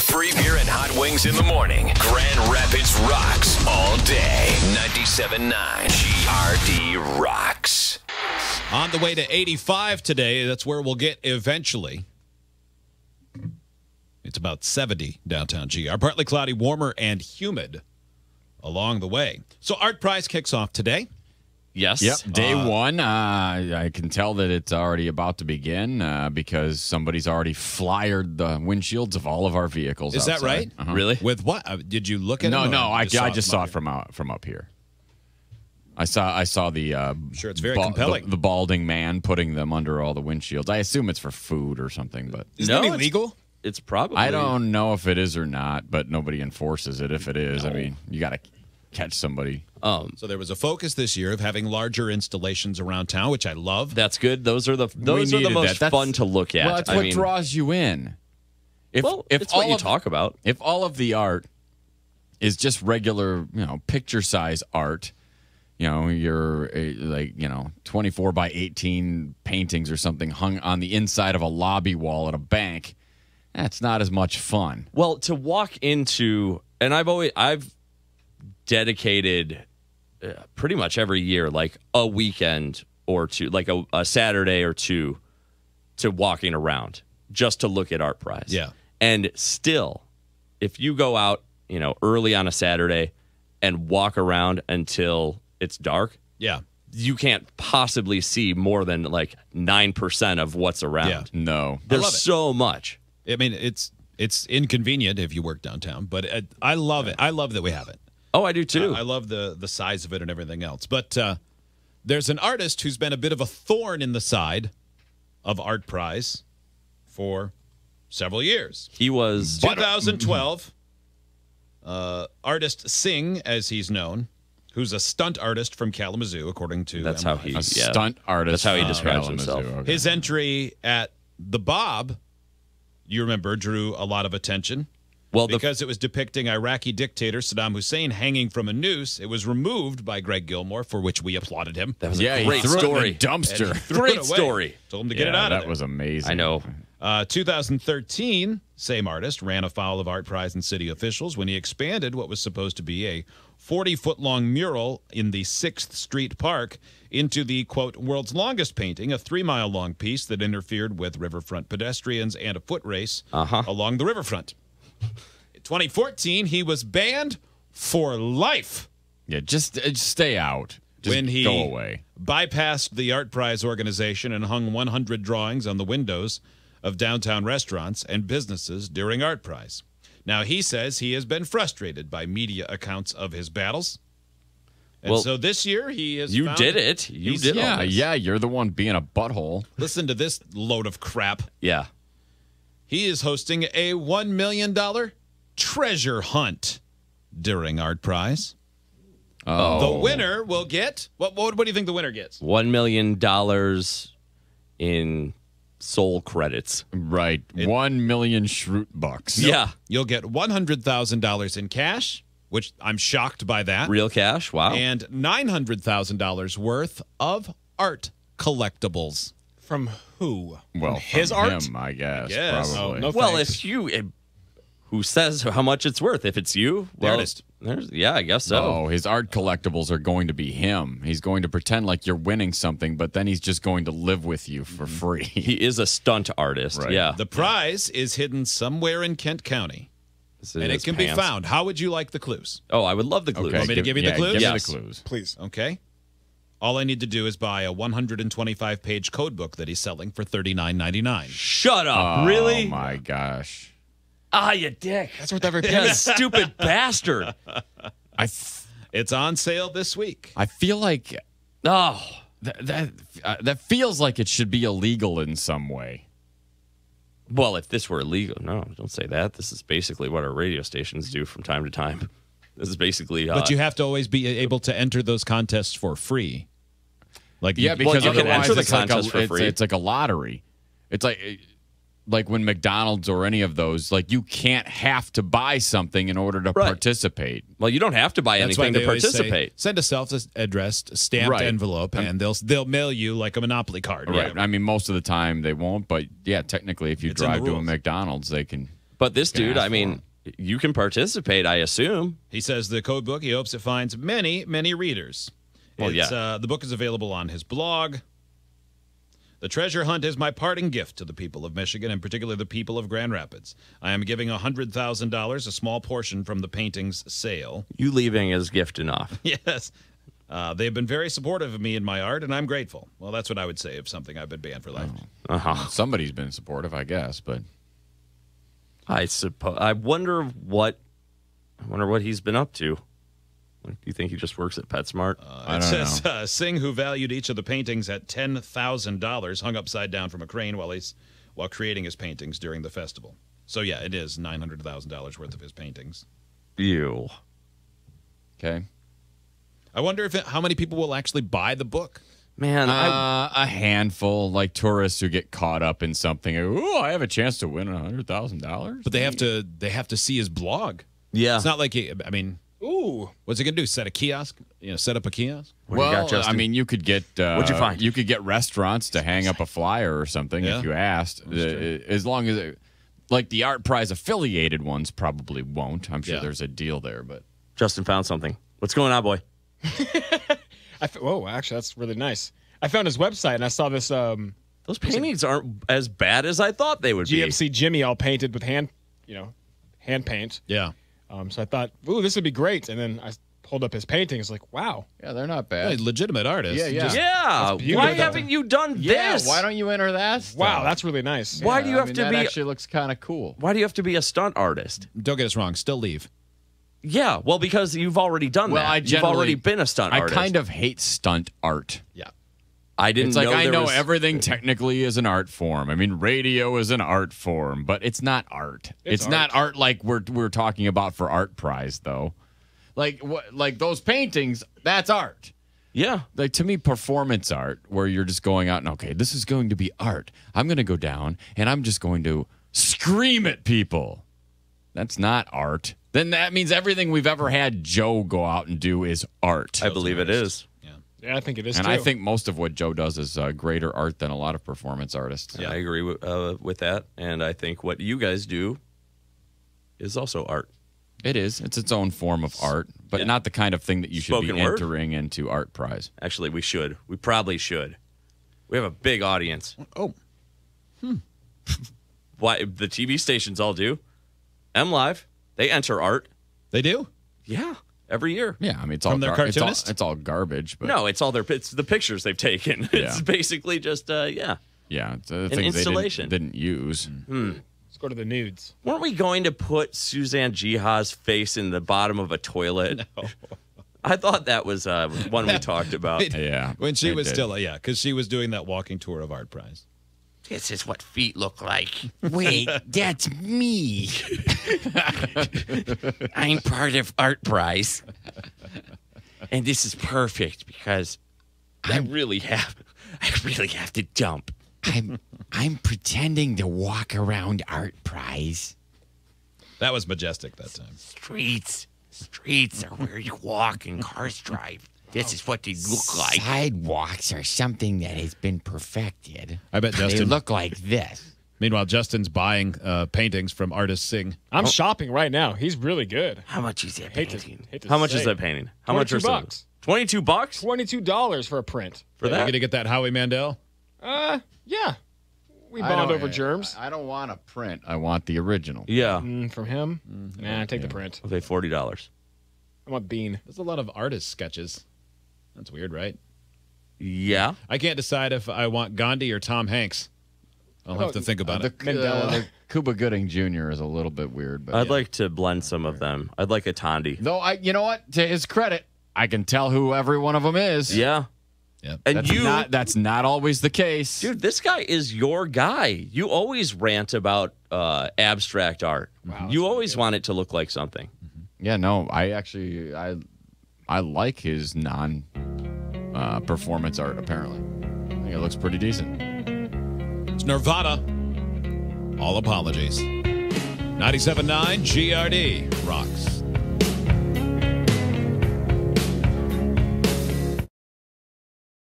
Free beer and hot wings in the morning. Grand Rapids rocks all day. 97.9 GRD rocks. On the way to 85 today, that's where we'll get eventually. It's about 70 downtown GR. Partly cloudy, warmer, and humid along the way. So, ArtPrize kicks off today. Yes. Yep. Day one, uh, I can tell that it's already about to begin uh, because somebody's already flyered the windshields of all of our vehicles. Is that right? Uh-huh. Really? With what? Uh, Did you look at No, it? or no. I, you I just saw it from out from up here. I saw I saw the uh, Sure, it's very ba- compelling. The, the balding man putting them under all the windshields. I assume it's for food or something, but Is No, that illegal? It's probably. I don't know if it is or not. But nobody enforces it. If it is, I mean, you got to catch somebody. Um, So there was a focus this year of having larger installations around town, which I love. that's good. Those are the those are the most that. Fun to look at. Well, that's I what mean, draws you in. If Well, if it's all what you of- talk about. if all of the art is just regular, you know, picture size art, you know, you're uh, like, you know, 24 by 18 paintings or something hung on the inside of a lobby wall at a bank, that's not as much fun. Well, to walk into, and I've always I've dedicated uh, pretty much every year, like a weekend or two, like a, a Saturday or two, to walking around just to look at ArtPrize. Yeah. and still, if you go out, you know, early on a Saturday and walk around until it's dark, Yeah. you can't possibly see more than like nine percent of what's around. Yeah. No. There's so much. I mean, it's it's inconvenient if you work downtown, but uh, I love it. I love that we have it. Oh, I do too. I love the the size of it and everything else. But uh, there's an artist who's been a bit of a thorn in the side of ArtPrize for several years. he was 2012, uh, artist Singh, as he's known, who's a stunt artist from Kalamazoo, according to That's MLive. how he A yeah. stunt artist. That's how he from describes Kalamazoo. himself. Okay. His entry at the Bob, you remember, drew a lot of attention. Well, the, because it was depicting Iraqi dictator Saddam Hussein hanging from a noose. It was removed by Greg Gilmore, for which we applauded him. that was yeah, a he great threw story. It in a dumpster. Threw Great it away. story. Told him to get it Yeah, out of that was amazing. I know. Uh, 2013, same artist ran afoul of ArtPrize and city officials when he expanded what was supposed to be a 40 foot long mural in the 6th Street Park into the quote, world's longest painting, a three mile long piece that interfered with riverfront pedestrians and a foot race Uh-huh. along the riverfront. In 2014, he was banned for life Yeah, just, uh, just stay out. Just when he go away. bypassed the ArtPrize organization and hung 100 drawings on the windows of downtown restaurants and businesses during ArtPrize. Now, he says he has been frustrated by media accounts of his battles. And Well, so this year he is. You did it. You did Yeah, this. yeah, you're the one being a butthole. Listen to this load of crap. Yeah. He is hosting a $1 million treasure hunt during ArtPrize. Oh, The winner will get. What, what, what do you think the winner gets? One million dollars in soul credits. right. One million Schrute bucks. Yeah. You'll get $100,000 in cash, which I'm shocked by that. Real cash. Wow. and $900,000 worth of art collectibles. From who? Well, From his from art? him, I guess. guess. Probably. Oh, no well, thanks. if you, eh, who says how much it's worth? If it's you, The artist. There's, yeah, I guess so. Oh, his art collectibles are going to be him. He's going to pretend like you're winning something, but then he's just going to live with you for free. He is a stunt artist. Right. Yeah. The prize is hidden somewhere in Kent County, and it his can be found. How would you like the clues? Oh, I would love the clues. Okay, Want me to give you the clues? Give Yes. me the clues. Please. Okay. All I need to do is buy a 125 page code book that he's selling for $39.99. Shut up. Oh really? Oh, my gosh. Ah, you dick. That's worth every You penny. stupid bastard. I, f- It's on sale this week. I feel like Oh. that that, uh, that feels like it should be illegal in some way. Well, if this were illegal, no, don't say that. This is basically what our radio stations do from time to time. This is basically. Uh, But you have to always be able to enter those contests for free. Like Yeah, you- because you can otherwise enter the it's like, a, for free. it's like a lottery. It's like like when McDonald's or any of those, like you can't have to buy something in order to Right. participate. well, you don't have to buy That's anything to they always say, participate. Send a self-addressed stamped Right. envelope, and they'll they'll mail you like a Monopoly card. Right. I mean, most of the time they won't, but yeah, technically, if you It's drive to a. McDonald's, they can But this dude, I mean, you can participate, I assume. He says the code book, he hopes it finds many, many readers. Well, It's, yeah. Uh, the book is available on his blog. The treasure hunt is my parting gift to the people of Michigan, and particularly the people of Grand Rapids. I am giving $100,000, a small portion from the painting's sale. You leaving is gift enough. Yes. Uh, they've been very supportive of me and my art, and I'm grateful. Well, that's what I would say of something I've been banned for life. Uh huh. Somebody's been supportive, I guess, but I suppose. I wonder what. I wonder what he's been up to. Like, do you think he just works at PetSmart? I it don't says know. Uh, Singh, who valued each of the paintings at ten thousand dollars, hung upside down from a crane while he's while creating his paintings during the festival. So yeah, it is nine hundred thousand dollars worth of his paintings. you. Okay. I wonder if it, how many people will actually buy the book. Man, Uh, a handful, like tourists who get caught up in something. Oh, I have a chance to win a hundred thousand dollars. But they have to they have to see his blog. yeah. It's not like he, I mean, Ooh, what's he gonna do? Set a kiosk? You know, set up a kiosk? What do you well, got, I mean, you could get. Uh, What'd you find? You could get restaurants to hang up a flyer or something Yeah. if you asked. Uh, as long as, it, like the ArtPrize affiliated ones probably won't. I'm sure Yeah. there's a deal there, but Justin found something. What's going on, boy? I f- whoa, actually, that's really nice. I found his website and I saw this um, Those paintings aren't as bad as I thought they would be. GMC Jimmy all painted with hand, you know, hand paint. Yeah. Um, so I thought, ooh, this would be great. And then I pulled up his paintings, like, wow. yeah, they're not Yeah, bad. legitimate artist. Yeah, yeah. Just- Yeah. beautiful. Why haven't you done Yeah, this? why don't you enter that? Stuff? Wow, that's really nice. Why do you I have mean, to that be- Actually, looks kind of cool. Why do you have to be a stunt artist? Don't get us wrong. Still leave. Yeah, well, because you've already done Well, that. I you've already been a stunt I artist. kind of hate stunt art. Yeah. I didn't It's like know I know was- everything technically is an art form. I mean, radio is an art form, but it's not art. It's, It's not art like we're we're talking about for ArtPrize though. Like what? Like those paintings, that's art. Yeah. Like to me, performance art, where you're just going out and okay, this is going to be art. I'm going to go down and I'm just going to scream at people. That's not art. Then that means everything we've ever had Joe go out and do is art. I believe it is. Yeah, I think it is and too. I think most of what Joe does is uh, greater art than a lot of performance artists. Yeah, I agree with, uh, with that. And I think what you guys do is also art. It is. It's its own form of art, but Yeah. not the kind of thing that you should Spoken be word? entering into ArtPrize. Actually, we should. We probably should. We have a big audience. Oh. Hmm. Why the TV stations all do? MLive, they enter art. They do? Yeah, every year. Yeah, I mean it's all From their gar- it's all, cartoonist? it's all garbage, but No, it's all their it's the pictures they've taken. It's Yeah. basically just uh yeah. yeah, it's uh, things installation. they didn't, didn't use. Let's go to the nudes. Weren't we going to put Suzanne Geha's face in the bottom of a toilet? I thought that was uh, one we talked about. Yeah, When she it was did. still, yeah, because she was doing that walking tour of ArtPrize. This is what feet look like. Wait, that's me. I'm part of ArtPrize. And this is perfect because I really have, I really have to dump. I'm I'm pretending to walk around Art Prize. That was majestic that time. Streets, streets are where you walk and cars drive. This is what they look like. Sidewalks are something that has been perfected. I bet Justin. They Justin. look like this. Meanwhile, Justin's buying uh, paintings from artists Sing. I'm shopping right now. He's really good. How much is that Hate to, painting? hate to How much is that painting? How much 22 are some- bucks. Twenty-two bucks Twenty-two dollars for a print. for Are you that? going to get that Howie Mandel? Uh, yeah. We I bond don't- over germs. I don't want a print. I want the original. Yeah, Mm, from him. Nah, take the print. okay, forty dollars. I want Bean. There's a lot of artist sketches. That's weird, right? Yeah, I can't decide if I want Gandhi or Tom Hanks. I'll have to think about the, it. Mandela. uh, the Cuba Gooding Jr. is a little bit weird, but I'd yeah. like to blend some of them. I'd like a Tondi. Though I, you know what? To his credit, I can tell who every one of them is. Yeah, Yeah. and that's you, not that's not always the case. dude, this guy is your guy. You always rant about uh, abstract art. you always want it to look like something. Yeah, no, I actually I I like his non uh, performance art. Apparently, I think it looks pretty decent. It's Nirvana. All apologies. 97.9 GRD rocks.